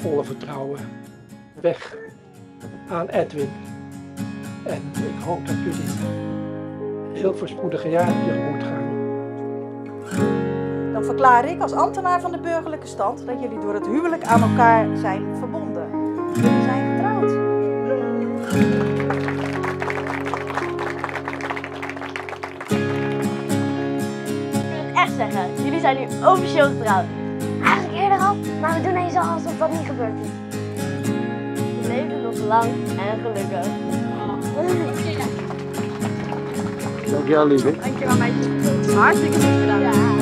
volle vertrouwen weg aan Edwin. En ik hoop dat jullie heel voorspoedige jaren tegemoet gaan. Dan verklaar ik als ambtenaar van de burgerlijke stand dat jullie door het huwelijk aan elkaar zijn verbonden. Jullie zijn getrouwd. Ik wil het echt zeggen, jullie zijn nu officieel getrouwd. Eigenlijk eerder al, maar we doen eens alsof dat niet gebeurd is. We leven nog lang en gelukkig. Dankjewel, lieve. Dankjewel meisjes. Hartstikke goed gedaan.